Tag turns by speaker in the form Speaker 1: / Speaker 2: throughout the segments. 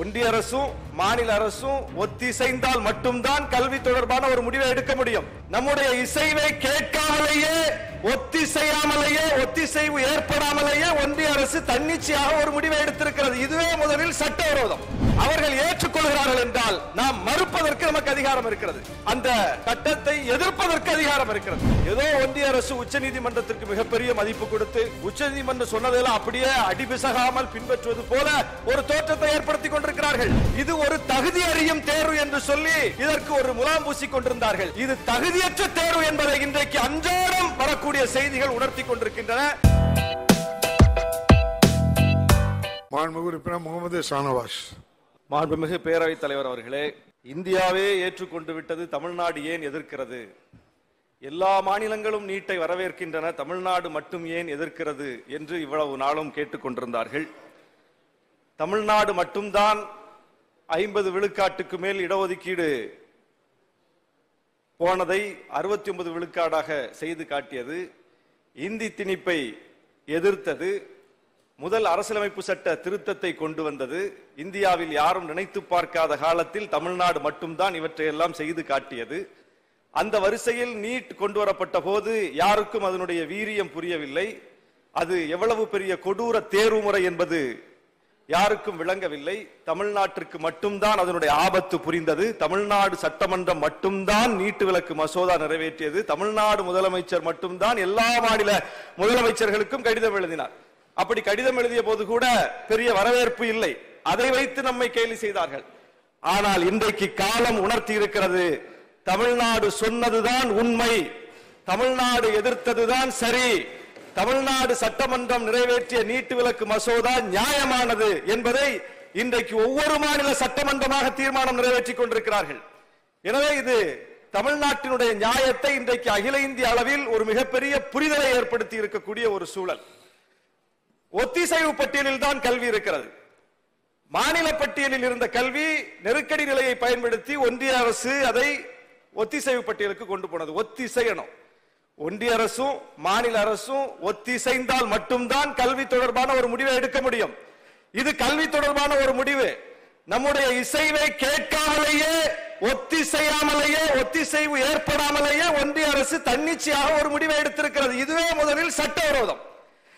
Speaker 1: ஒன்றிய அரசும் மாநில அரசும் ஒத்திசைந்தால் மட்டும்தான் கல்வி தொடர்பான ஒரு முடிவை எடுக்க முடியும். நம்முடைய இசைவை கேட்காமலேயே ஒத்திசையாமலேயே ஒத்திசைவு ஏற்படாமலேயே ஒன்றிய அரசு தன்னிச்சையாக ஒரு முடிவை எடுத்திருக்கிறது. இதுவே முதலில் சட்டவிரோதம். அவர்கள் ஏற்றுக்கொள்கிறார்கள் என்றால் நாம் மறுப்பதற்கு நமக்கு அதிகாரம் இருக்கிறது. அந்த சட்டத்தை எதிர்ப்பதற்கு அதிகாரம் இருக்கிறது. ஏதோ ஒன்றிய அரசு உச்சநீதிமன்றத்திற்கு மிகப்பெரிய மதிப்பு கொடுத்து உச்சநீதிமன்றம் சொன்னதெல்லாம் அப்படியே அடிபிசகாமல் பின்பற்றுவது போல ஒரு தோற்றத்தை ஏற்படுத்திக் கொண்டிருக்கிறார்கள். இது ஒரு தகுதி அறியும் தேர்வு என்று சொல்லி இதற்கு ஒரு முலாம் பூசிக் கொண்டிருந்தார்கள். இது தகுதியற்ற தேர்வு என்பதை இன்றைக்கு அன்றாடம் வரக்கூடிய செய்திகள் உணர்த்தி கொண்டிருக்கின்றன.
Speaker 2: மாண்புமிகு உறுப்பினர் முகமது ஷானவாஸ்.
Speaker 1: மாண்புமிகு பேரவைத் தலைவர் அவர்களே இந்தியாவே ஏற்றுக்கொண்டு விட்டது தமிழ்நாடு ஏன் எதிர்க்கிறது? எல்லா மாநிலங்களும் நீட்டை வரவேற்கின்றன தமிழ்நாடு மட்டும் ஏன் எதிர்க்கிறது என்று இவ்வளவு நாளும் கேட்டுக்கொண்டிருந்தார்கள் தமிழ்நாடு மட்டும்தான் ஐம்பது விழுக்காட்டுக்கு மேல் இடஒதுக்கீடு போனதை அறுபத்தி ஒன்பது விழுக்காடாக செய்து காட்டியது இந்தி திணிப்பை எதிர்த்தது. முதல் அரசியலமைப்பு சட்ட திருத்தத்தை கொண்டு வந்தது. இந்தியாவில் யாரும் நினைத்து பார்க்காத காலத்தில் தமிழ்நாடு மட்டும்தான் இவற்றையெல்லாம் செய்து காட்டியது. அந்த வரிசையில் நீட் கொண்டு வரப்பட்ட போது யாருக்கும் அதனுடைய வீரியம் புரியவில்லை. அது எவ்வளவு பெரிய கொடூர தேர்வு முறை என்பது யாருக்கும் விளங்கவில்லை. தமிழ்நாட்டிற்கு மட்டும்தான் அதனுடைய ஆபத்து புரிந்தது. தமிழ்நாடு சட்டமன்றம் மட்டும்தான் நீட்டு விளக்கு மசோதா நிறைவேற்றியது. தமிழ்நாடு முதலமைச்சர் மட்டும்தான் எல்லா மாநில முதலமைச்சர்களுக்கும் கடிதம் எழுதினார். அப்படி கடிதம் எழுதிய போது கூட பெரிய வரவேற்பு இல்லை. அதை வைத்து நம்மை கேலி செய்தார்கள். ஆனால் இன்றைக்கு காலம் உணர்த்தி இருக்கிறது. தமிழ்நாடு சொன்னதுதான் உண்மை. தமிழ்நாடு எதிர்த்ததுதான் சரி. தமிழ்நாடு சட்டமன்றம் நிறைவேற்றிய நீட்டு விலக்கு மசோதா நியாயமானது என்பதை இன்றைக்கு ஒவ்வொரு மாநில சட்டமன்றமாக தீர்மானம் நிறைவேற்றிக் கொண்டிருக்கிறார்கள். எனவே இது தமிழ்நாட்டினுடைய நியாயத்தை இன்றைக்கு அகில இந்திய அளவில் ஒரு மிகப்பெரிய புரிதலை ஏற்படுத்தி இருக்கக்கூடிய ஒரு சூழல். ஒத்திசைவு பட்டியலில் தான் கல்வி இருக்கிறது. மாநில பட்டியலில் இருந்த கல்வி நெருக்கடி நிலையை பயன்படுத்தி ஒன்றிய அரசு அதை ஒத்திசைவு பட்டியலுக்கு கொண்டு போனது. ஒத்திசையணும். ஒன்றிய அரசும் மாநில அரசும் ஒத்திசைந்தால் மட்டும்தான் கல்வி தொடர்பான ஒரு முடிவை எடுக்க முடியும். இது கல்வி தொடர்பான ஒரு முடிவு. நம்முடைய இசைவை கேட்காமலேயே ஒத்திசையாமலேயே ஒத்திசைவு ஏற்படாமலேயே ஒன்றிய அரசு தன்னிச்சையாக ஒரு முடிவை எடுத்திருக்கிறது. இதுவே முதலில் சட்டவிரோதம்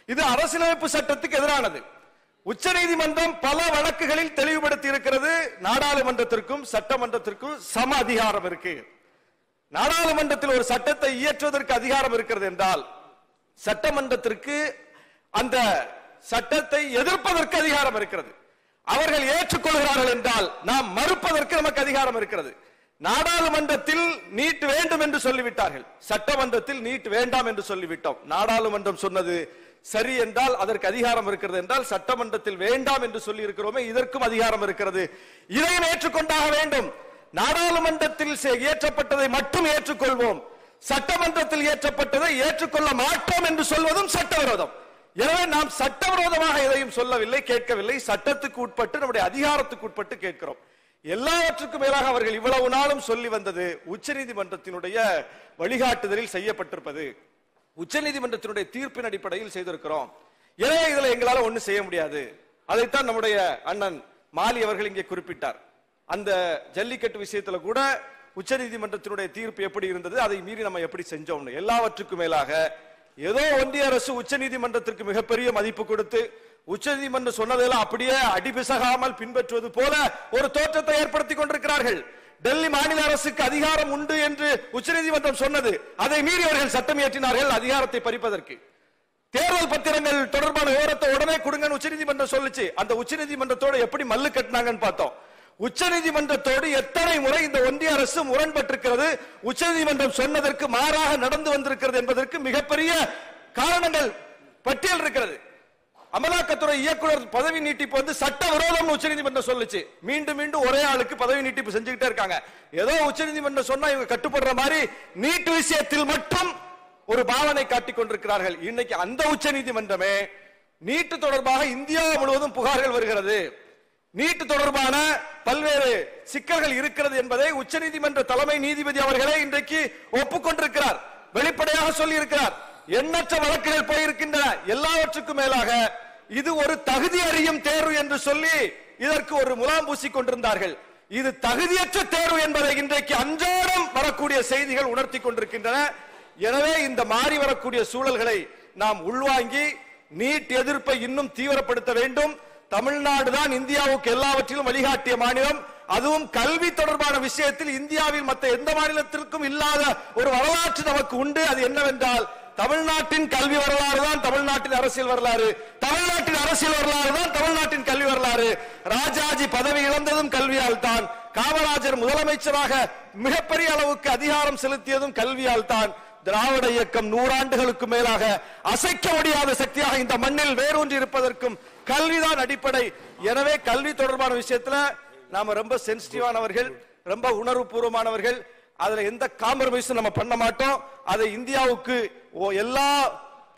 Speaker 1: இது அரசியலமைப்பு சட்டத்துக்கு எதிரானது. உச்சநீதிமன்றம் பல வழக்குகளில் தெளிவுபடுத்தி இருக்கிறது நாடாளுமன்றத்திற்கும் சட்டமன்றத்திற்கும் சம அதிகாரம் இருக்கு. நாடாளுமன்றத்தில் ஒரு சட்டத்தை இயற்றுவதற்கு அதிகாரம் இருக்கிறது என்றால் சட்டமன்றத்திற்கு அந்த சட்டத்தை எதிர்ப்பதற்கு அதிகாரம் இருக்கிறது. அவர்கள் ஏற்றுக்கொள்கிறார்கள் என்றால் நாம் மறுப்பதற்கு நமக்கு அதிகாரம் இருக்கிறது. நாடாளுமன்றத்தில் நீட் வேண்டும் என்று சொல்லிவிட்டார்கள். சட்டமன்றத்தில் நீட் வேண்டாம் என்று சொல்லிவிட்டோம். நாடாளுமன்றம் சொன்னது சரி என்றால் அதற்கு அதிகாரம் இருக்கிறது என்றால் சட்டமன்றத்தில் வேண்டாம் என்று சொல்லி இருக்கிறோமே இதற்கும் அதிகாரம் இருக்கிறது. இதையும் ஏற்றுக்கொண்டாக வேண்டும். நாடாளுமன்றத்தில் செ- இயற்றப்பட்டதை மட்டும் ஏற்றுக்கொள்வோம். சட்டமன்றத்தில் ஏற்றப்பட்டதை ஏற்றுக்கொள்ள மாட்டோம் என்று சொல்வதும் சட்டவிரோதம். எனவே நாம் சட்டவிரோதமாக எதையும் சொல்லவில்லை கேட்கவில்லை. சட்டத்துக்கு உட்பட்டு நம்முடைய அதிகாரத்துக்கு உட்பட்டு கேட்கிறோம். எல்லாவற்றுக்கும் மேலாக அவர்கள் இவ்வளவு நாளும் சொல்லி வந்தது உச்சநீதிமன்றத்தினுடைய வழிகாட்டுதலில் செய்யப்பட்டிருப்பது. உச்சநீதிமன்றத்தினுடைய தீர்ப்பின் அடிப்படையில் செய்திருக்கிறோம். எனவே இதுல எங்களால ஒன்றும் செய்ய முடியாது. அதைத்தான் நம்முடைய அண்ணன் மாலி அவர்கள் இங்கே குறிப்பிட்டார். அந்த ஜல்லிக்கட்டு விஷயத்துல கூட உச்சநீதிமன்றத்தினுடைய தீர்ப்பு எப்படி இருந்தது அதை மீறி நம்ம எப்படி செஞ்சோம்னு எல்லாவற்றுக்கும் மேலாக ஏதோ ஒன்றிய அரசு உச்சநீதிமன்றத்திற்கு மிகப்பெரிய மதிப்பு கொடுத்து உச்சநீதிமன்றம் சொன்னதெல்லாம் அப்படியே அடிபிசகாமல் பின்பற்றுவது போல ஒரு தோற்றத்தை ஏற்படுத்தி கொண்டிருக்கிறார்கள். டெல்லி மாநில அரசுக்கு அதிகாரம் உண்டு என்று உச்சநீதிமன்றம் சொன்னது. அதை மீறி அவர்கள் சட்டம் இயற்றினார்கள் அதிகாரத்தை பறிப்பதற்கு. தேர்தல் பத்திரங்கள் தொடர்பான விவரத்தை உடனே கொடுங்கன்னு உச்சநீதிமன்றம் சொல்லுச்சு. அந்த உச்சநீதிமன்றத்தோட எப்படி மல்லு கட்டினாங்கன்னு பார்த்தோம். உச்சநீதிமன்றத்தோடு எத்தனை முறை இந்த ஒன்றிய அரசு முரண்பட்டிருக்கிறது? உச்சநீதிமன்றம் சொன்னதற்கு மாறாக நடந்து வந்திருக்கிறது என்பதற்கு மிகப்பெரிய காரணங்கள் பட்டியல் இருக்கிறது. அமலாக்கத்துறை இயக்குனர் பதவி நீட்டிப்பு வந்து சட்ட விரோதம் உச்சநீதிமன்றம் சொல்லுச்சு. மீண்டும் மீண்டும் ஒரே ஆளுக்கு பதவி நீட்டிப்பு செஞ்சுக்கிட்டே இருக்காங்க. ஏதோ உச்சநீதிமன்றம் சொன்னா இவங்க கட்டுப்படுற மாதிரி நீட் விஷயத்தில் மட்டும் ஒரு பாவனை காட்டிக் கொண்டிருக்கிறார்கள். இன்னைக்கு அந்த உச்சநீதிமன்றமே நீட்டு தொடர்பாக இந்தியா முழுவதும் புகார்கள் வருகிறது. நீட்டு தொடர்பான பல்வேறு சிக்கல்கள் இருக்கிறது என்பதை உச்சநீதிமன்ற தலைமை நீதிபதி அவர்களே இன்றைக்கு ஒப்புக்கொண்டிருக்கிறார். வெளிப்படையாக சொல்லி இருக்கிறார் எண்ணற்ற வழக்குகள் போயிருக்கின்றன. எல்லாவற்றுக்கும் மேலாக இது ஒரு தகுதி அறியும் தேர்வு என்று சொல்லி இதற்கு ஒரு முலாம் பூசிக் கொண்டிருந்தார்கள். இது தகுதியற்ற தேர்வு என்பதை இன்றைக்கு அன்றாடம் வரக்கூடிய செய்திகள் உணர்த்தி கொண்டிருக்கின்றன. எனவே இந்த மாறி வரக்கூடிய சூழல்களை நாம் உள்வாங்கி நீட் எதிர்ப்பை இன்னும் தீவிரப்படுத்த வேண்டும். தமிழ்நாடு தான் இந்தியாவுக்கு எல்லாவற்றிலும் வழிகாட்டிய மாநிலம். அதுவும் கல்வி தொடர்பான விஷயத்தில் இந்தியாவில் மற்ற எந்த மாநிலத்திற்கும் இல்லாத ஒரு வரலாற்று நமக்கு உண்டு. அது என்னவென்றால் தமிழ்நாட்டின் கல்வி வரலாறு தான் தமிழ்நாட்டின் அரசியல் வரலாறு. தமிழ்நாட்டின் அரசியல் வரலாறு தான் தமிழ்நாட்டின் கல்வி வரலாறு. ராஜாஜி பதவி இழந்ததும் கல்வியால் தான் காமராஜர் முதலமைச்சராக மிகப்பெரிய அளவுக்கு அதிகாரம் செலுத்தியதும் கல்வியால் தான் திராவிட இயக்கம் நூறாண்டுகளுக்கு மேலாக அசைக்க முடியாத சக்தியாக இந்த மண்ணில் வேரூன்றி இருப்பதற்கும் கல்விதான் அடிப்படை. எனவே கல்வி தொடர்பான விஷயத்துல நாம ரொம்ப சென்சிட்டிவானவர்கள் ரொம்ப உணர்வுபூர்வமானவர்கள். அதுல எந்த காம்ப்ரமைஸும் நம்ம பண்ண மாட்டோம். அதை இந்தியாவுக்கு ஓ- எல்லா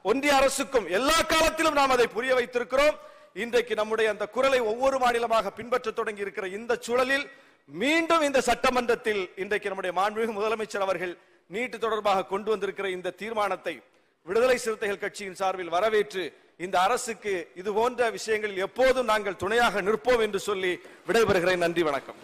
Speaker 1: ஒன்றிய அரசுக்கும் எல்லா காலத்திலும் நாம் அதை புரிய வைத்திருக்கிறோம். இன்றைக்கு நம்முடைய அந்த குரலை ஒவ்வொரு மாநிலமாக பின்பற்ற தொடங்கி இருக்கிற இந்த சூழலில் மீண்டும் இந்த சட்டமன்றத்தில் இன்றைக்கு நம்முடைய மாண்புமிகு முதலமைச்சர் அவர்கள் நீட்டு தொடர்பாக கொண்டு வந்திருக்கிற இந்த தீர்மானத்தை விடுதலை சிறுத்தைகள் கட்சியின் சார்பில் வரவேற்று இந்த அரசுக்கு இது போன்ற விஷயங்களில் எப்போதும் நாங்கள் துணையாக நிற்போம் என்று சொல்லி விடைபெறுகிறேன். நன்றி வணக்கம்.